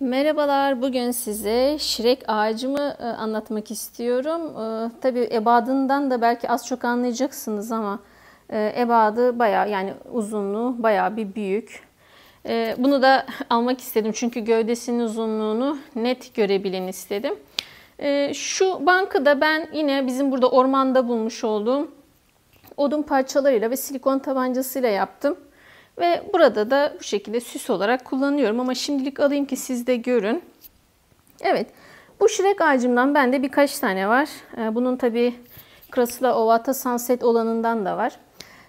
Merhabalar, bugün size şirek ağacımı e, anlatmak istiyorum. E, tabii ebadından da belki az çok anlayacaksınız ama e, ebadı bayağı yani uzunluğu bayağı bir büyük. Bunu da almak istedim çünkü gövdesinin uzunluğunu net görebilin istedim. Şu bankı da ben yine bizim burada ormanda bulmuş olduğum odun parçalarıyla ve silikon tabancasıyla yaptım. Ve burada da bu şekilde süs olarak kullanıyorum ama şimdilik alayım ki siz de görün. Evet bu şirek ağacımdan bende birkaç tane var. Ee, bunun tabi Krasula Ovata Sunset olanından da var.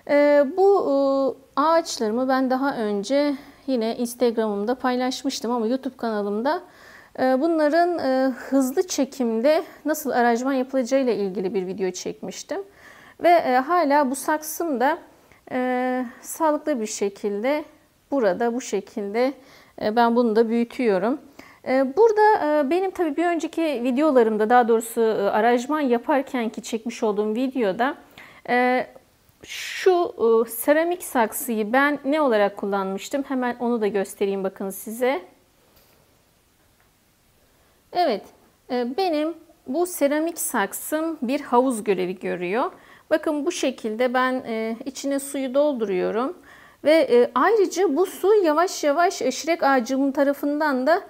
Ee, bu e, ağaçlarımı ben daha önce yine Instagram'ımda paylaşmıştım ama YouTube kanalımda e, bunların e, hızlı çekimde nasıl aranjman yapılacağıyla ilgili bir video çekmiştim. Ve hala bu saksım da e, sağlıklı bir şekilde burada bu şekilde e, ben bunu da büyütüyorum. E, burada e, benim tabii bir önceki videolarımda daha doğrusu e, aranjman yaparken ki çekmiş olduğum videoda e, şu seramik saksıyı ben ne olarak kullanmıştım? Hemen onu da göstereyim bakın size. Evet, benim bu seramik saksım bir havuz görevi görüyor. Bakın bu şekilde ben e, içine suyu dolduruyorum. Ve e, ayrıca bu su yavaş yavaş e, şirek ağacımın tarafından da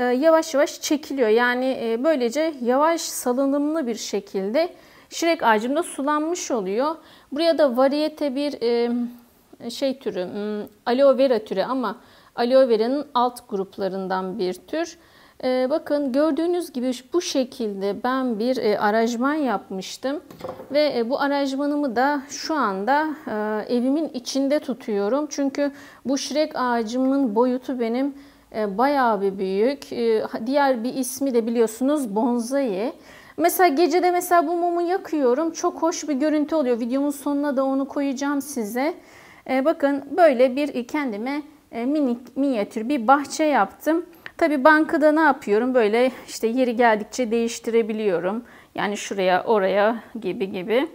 yavaş yavaş çekiliyor. Yani böylece yavaş salınımlı bir şekilde şirek ağacımda sulanmış oluyor. Buraya da variyete bir şey türü, aloe vera türü ama aloe vera'nın alt gruplarından bir tür. Ee, bakın gördüğünüz gibi bu şekilde ben bir e, aranjman yapmıştım. Ve e, bu aranjmanımı da şu anda e, evimin içinde tutuyorum. Çünkü bu şirek ağacımın boyutu benim e, bayağı bir büyük. E, diğer bir ismi de biliyorsunuz bonsai. Mesela gecede mesela bu mumu yakıyorum. Çok hoş bir görüntü oluyor. Videomun sonuna da onu koyacağım size. E, bakın böyle bir kendime e, minik minyatür bir bahçe yaptım. Tabi bankada ne yapıyorum? Böyle işte yeri geldikçe değiştirebiliyorum. Yani şuraya oraya gibi gibi.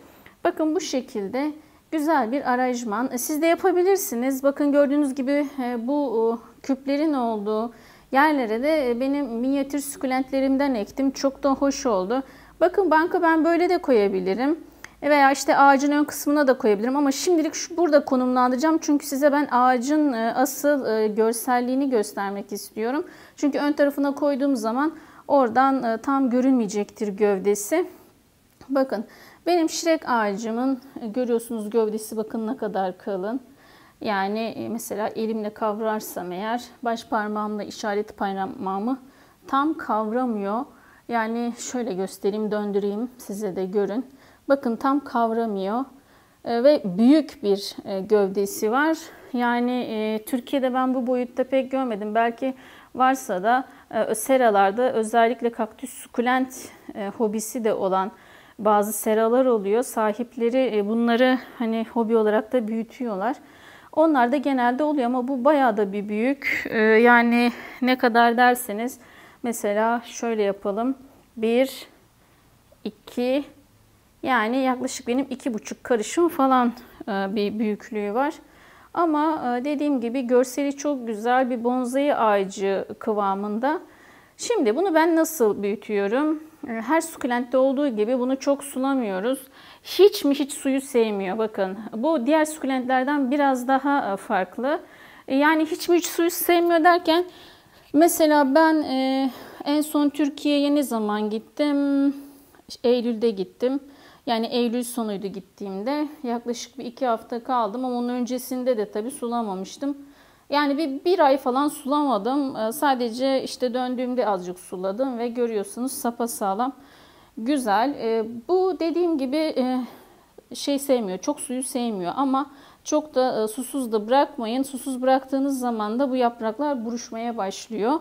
Bakın bu şekilde güzel bir aranjman. E, siz de yapabilirsiniz. Bakın gördüğünüz gibi e, bu küplerin olduğu yerlere de e, benim minyatür sukulentlerimden ektim. Çok da hoş oldu. Bakın banka ben böyle de koyabilirim. Veya işte ağacın ön kısmına da koyabilirim ama şimdilik şu burada konumlandıracağım. Çünkü size ben ağacın e, asıl e, görselliğini göstermek istiyorum. Çünkü ön tarafına koyduğum zaman oradan e, tam görünmeyecektir gövdesi. Bakın benim şirek ağacımın görüyorsunuz gövdesi bakın ne kadar kalın. Yani mesela elimle kavrarsam eğer baş parmağımla işaret parmağımı tam kavramıyor. Yani şöyle göstereyim döndüreyim size de görün. Bakın tam kavramıyor e, ve büyük bir e, gövdesi var. Yani e, Türkiye'de ben bu boyutta pek görmedim. Belki varsa da seralarda özellikle kaktüs sukulent hobisi de olan bazı seralar oluyor. Sahipleri bunları hani hobi olarak da büyütüyorlar. Onlar da genelde oluyor ama bu bayağı da bir büyük. Yani ne kadar derseniz mesela şöyle yapalım. 1, 2, yani yaklaşık benim iki buçuk karışım falan e, bir büyüklüğü var. Ama e, dediğim gibi görseli çok güzel bir bonsai ağacı kıvamında. Şimdi bunu ben nasıl büyütüyorum? E, her sukulentte olduğu gibi bunu çok sulamıyoruz. Hiç mi hiç suyu sevmiyor bakın. Bu diğer sukulentlerden biraz daha farklı. Yani hiç mi hiç suyu sevmiyor derken mesela ben en son Türkiye'ye ne zaman gittim? Eylül'de gittim. Yani Eylül sonuydu gittiğimde. Yaklaşık bir iki hafta kaldım ama onun öncesinde de tabii sulamamıştım. Yani bir, bir ay falan sulamadım. Ee, sadece işte döndüğümde azıcık suladım ve görüyorsunuz sağlam Güzel. Ee, bu dediğim gibi e, şey sevmiyor. Çok suyu sevmiyor ama çok da e, susuz da bırakmayın. Susuz bıraktığınız zaman da bu yapraklar buruşmaya başlıyor.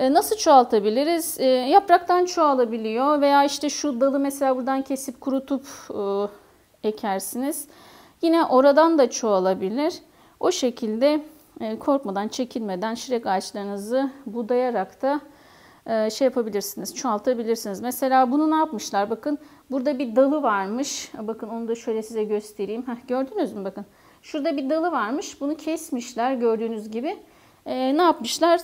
E, nasıl çoğaltabiliriz? E, yapraktan çoğalabiliyor veya işte şu dalı mesela buradan kesip kurutup e, ekersiniz. Yine oradan da çoğalabilir. O şekilde korkmadan, çekinmeden şirek ağaçlarınızı budayarak da şey yapabilirsiniz, çoğaltabilirsiniz. Mesela bunu ne yapmışlar? Bakın burada bir dalı varmış. Bakın onu da şöyle size göstereyim. Heh, gördünüz mü? Bakın şurada bir dalı varmış. Bunu kesmişler gördüğünüz gibi. E, ne yapmışlar?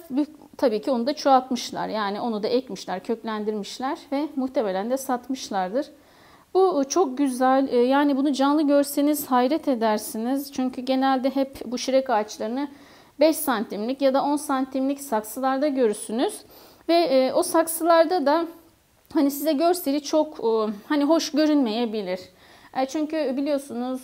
Tabii ki onu da çoğaltmışlar. Yani onu da ekmişler, köklendirmişler ve muhtemelen de satmışlardır. Bu çok güzel. E, yani bunu canlı görseniz hayret edersiniz. Çünkü genelde hep bu şirek ağaçlarını 5 santimlik ya da 10 santimlik saksılarda görürsünüz. Ve e, o saksılarda da hani size görseli çok e, hani hoş görünmeyebilir. Çünkü biliyorsunuz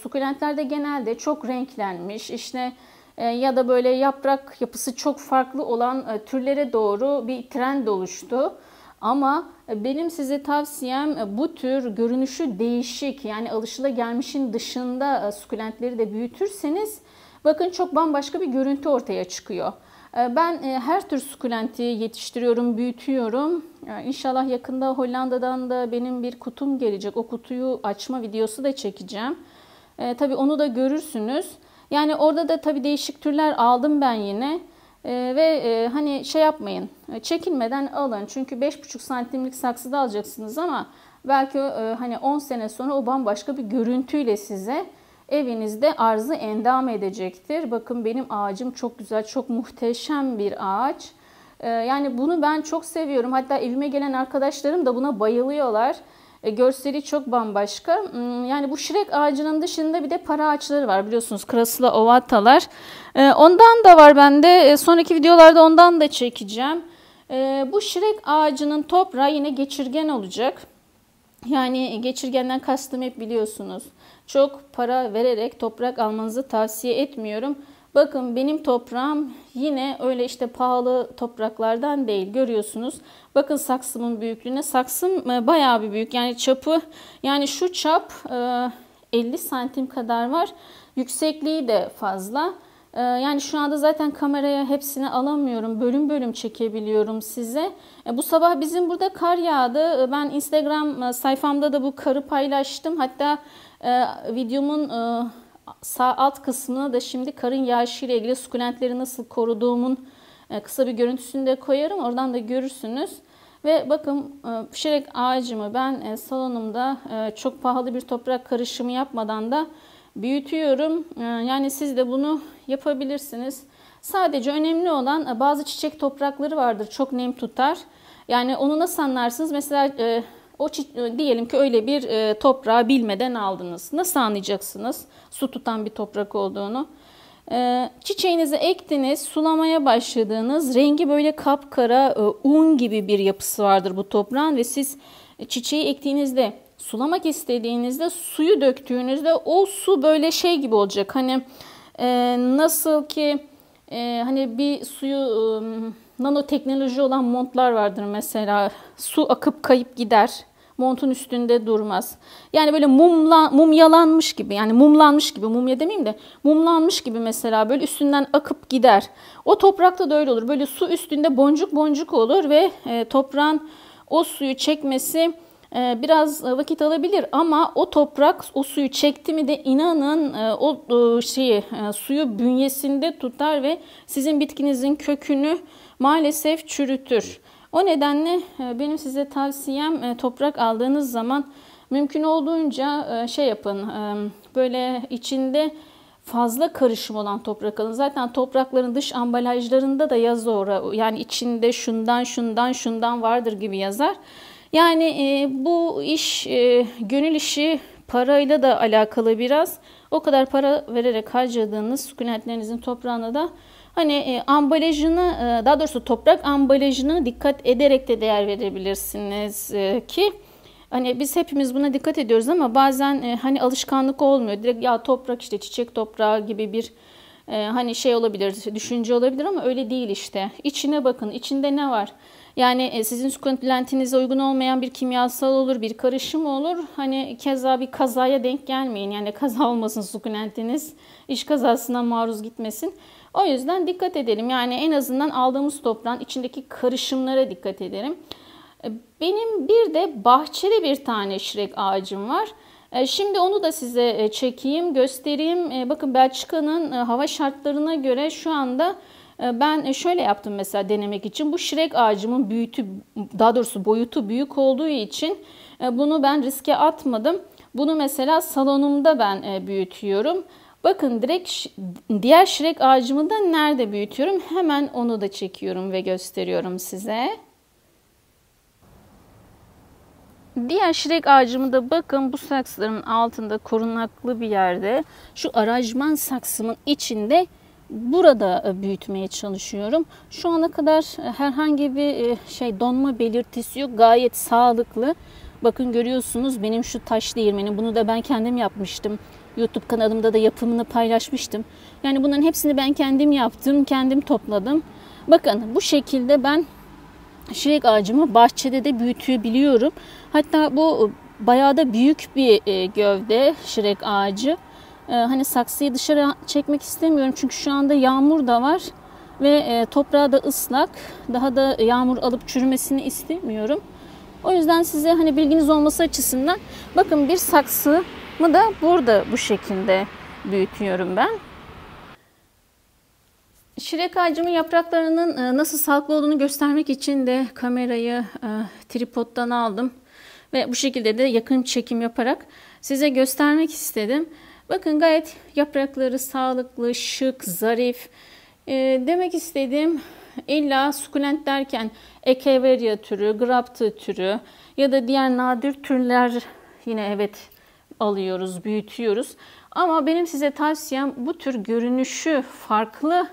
sukulentlerde genelde çok renklenmiş işte ya da böyle yaprak yapısı çok farklı olan türlere doğru bir trend oluştu. Ama benim size tavsiyem bu tür görünüşü değişik yani alışılagelmişin dışında sukulentleri de büyütürseniz bakın çok bambaşka bir görüntü ortaya çıkıyor. Ben her tür sukulenti yetiştiriyorum, büyütüyorum. İnşallah yakında Hollanda'dan da benim bir kutum gelecek. O kutuyu açma videosu da çekeceğim. Tabii onu da görürsünüz. Yani orada da tabii değişik türler aldım ben yine. Ee, ve e, hani şey yapmayın, e, çekinmeden alın. Çünkü 5,5 santimlik saksıda alacaksınız ama belki e, hani 10 sene sonra o bambaşka bir görüntüyle size evinizde arzı endam edecektir. Bakın benim ağacım çok güzel, çok muhteşem bir ağaç. Ee, yani bunu ben çok seviyorum. Hatta evime gelen arkadaşlarım da buna bayılıyorlar. E, görseli çok bambaşka. Hmm, yani bu şirek ağacının dışında bir de para ağaçları var biliyorsunuz. Krasula ovatalar. E, ondan da var bende. E, sonraki videolarda ondan da çekeceğim. Bu şirek ağacının toprağı yine geçirgen olacak. Yani geçirgenden kastım hep biliyorsunuz. Çok para vererek toprak almanızı tavsiye etmiyorum. Bakın benim toprağım yine öyle işte pahalı topraklardan değil görüyorsunuz. Bakın saksımın büyüklüğüne. Saksım e, bayağı bir büyük. Yani çapı yani şu çap 50 e, santim kadar var. Yüksekliği de fazla. E, yani şu anda zaten kameraya hepsini alamıyorum. Bölüm bölüm çekebiliyorum size. Bu sabah bizim burada kar yağdı. Ben Instagram sayfamda da bu karı paylaştım. Hatta videomun sağ alt kısmına da şimdi karın yağışı ile ilgili sukulentleri nasıl koruduğumun e, kısa bir görüntüsünü de koyarım. Oradan da görürsünüz. Ve bakın e, pişerek ağacımı ben e, salonumda çok pahalı bir toprak karışımı yapmadan da büyütüyorum. Yani siz de bunu yapabilirsiniz. Sadece önemli olan bazı çiçek toprakları vardır. Çok nem tutar. Yani onu nasıl anlarsınız? Mesela o e, diyelim ki öyle bir e, toprağı bilmeden aldınız. Nasıl anlayacaksınız su tutan bir toprak olduğunu? E, çiçeğinizi ektiniz, sulamaya başladığınız rengi böyle kapkara e, un gibi bir yapısı vardır bu toprağın ve siz çiçeği ektiğinizde sulamak istediğinizde suyu döktüğünüzde o su böyle şey gibi olacak. Hani e, nasıl ki e, hani bir suyu e, nanoteknoloji olan montlar vardır mesela. Su akıp kayıp gider. Montun üstünde durmaz. Yani böyle mumla, mumyalanmış gibi yani mumlanmış gibi mumya demeyeyim de mumlanmış gibi mesela böyle üstünden akıp gider. O toprakta da öyle olur. Böyle su üstünde boncuk boncuk olur ve e, toprağın o suyu çekmesi e, biraz vakit alabilir ama o toprak o suyu çekti mi de inanın e, o e, şeyi e, suyu bünyesinde tutar ve sizin bitkinizin kökünü maalesef çürütür. O nedenle e, benim size tavsiyem e, toprak aldığınız zaman mümkün olduğunca e, şey yapın. Böyle içinde fazla karışım olan toprak alın. Zaten toprakların dış ambalajlarında da yazıyor. Yani içinde şundan şundan şundan vardır gibi yazar. Yani bu iş gönül işi parayla da alakalı biraz. O kadar para vererek harcadığınız sukulentlerinizin toprağına da Hani e, ambalajını e, daha doğrusu toprak ambalajını dikkat ederek de değer verebilirsiniz e, ki hani biz hepimiz buna dikkat ediyoruz ama bazen e, hani alışkanlık olmuyor. Direkt ya toprak işte çiçek toprağı gibi bir e, hani şey olabilir, düşünce olabilir ama öyle değil işte. İçine bakın, içinde ne var? Yani e, sizin sukulentinize uygun olmayan bir kimyasal olur, bir karışım olur. Hani keza bir kazaya denk gelmeyin. Yani kaza olmasın sukulentiniz, iş kazasına maruz gitmesin. O yüzden dikkat edelim. Yani en azından aldığımız toprağın içindeki karışımlara dikkat edelim. E, benim bir de bahçeli bir tane şirek ağacım var. E, şimdi onu da size e, çekeyim, göstereyim. Bakın Belçika'nın hava şartlarına göre şu anda ben şöyle yaptım mesela denemek için. Bu şirek ağacımın büyütü, daha doğrusu boyutu büyük olduğu için bunu ben riske atmadım. Bunu mesela salonumda ben büyütüyorum. Bakın direkt diğer şirek ağacımı da nerede büyütüyorum? Hemen onu da çekiyorum ve gösteriyorum size. Diğer şirek ağacımı da bakın bu saksıların altında korunaklı bir yerde şu aracman saksımın içinde burada e, büyütmeye çalışıyorum. Şu ana kadar e, herhangi bir e, şey donma belirtisi yok. Gayet sağlıklı. Bakın görüyorsunuz benim şu taş değirmeni bunu da ben kendim yapmıştım. YouTube kanalımda da yapımını paylaşmıştım. Yani bunların hepsini ben kendim yaptım, kendim topladım. Bakın bu şekilde ben şirek ağacımı bahçede de büyütebiliyorum. Hatta bu bayağı da büyük bir gövde şirek ağacı. Ee, hani saksıyı dışarı çekmek istemiyorum çünkü şu anda yağmur da var ve e, toprağı da ıslak. Daha da yağmur alıp çürümesini istemiyorum. O yüzden size hani bilginiz olması açısından bakın bir saksımı da burada bu şekilde büyütüyorum ben. Şirek ağacımın yapraklarının e, nasıl sağlıklı olduğunu göstermek için de kamerayı e, tripoddan aldım. Ve bu şekilde de yakın çekim yaparak size göstermek istedim. Bakın gayet yaprakları sağlıklı, şık, zarif. E, demek istediğim illa sukulent derken Echeveria türü, graptı türü ya da diğer nadir türler yine evet alıyoruz, büyütüyoruz. Ama benim size tavsiyem bu tür görünüşü farklı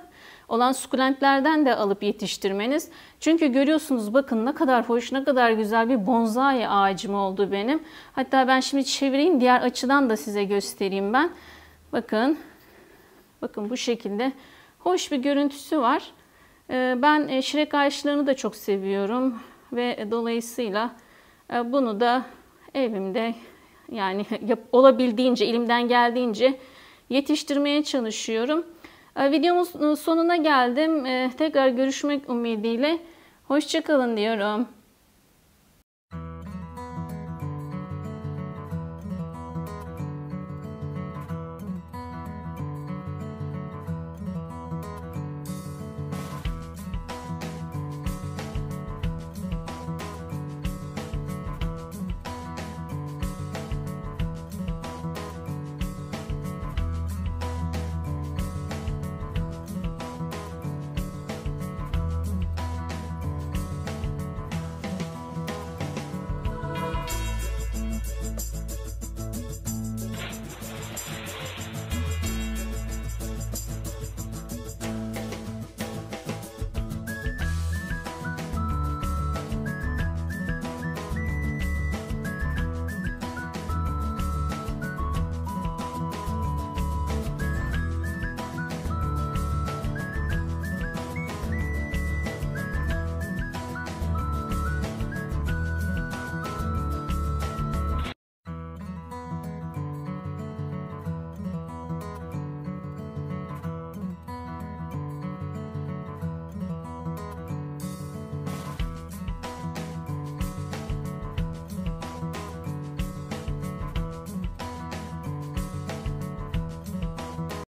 olan sukulentlerden de alıp yetiştirmeniz. Çünkü görüyorsunuz bakın ne kadar hoş, ne kadar güzel bir bonsai ağacım oldu benim. Hatta ben şimdi çevireyim diğer açıdan da size göstereyim ben. Bakın, bakın bu şekilde hoş bir görüntüsü var. Ee, ben e, şirek ağaçlarını da çok seviyorum ve dolayısıyla e, bunu da evimde yani olabildiğince, elimden geldiğince yetiştirmeye çalışıyorum. Videomuz sonuna geldim. Ee, tekrar görüşmek ümidiyle. Hoşçakalın diyorum.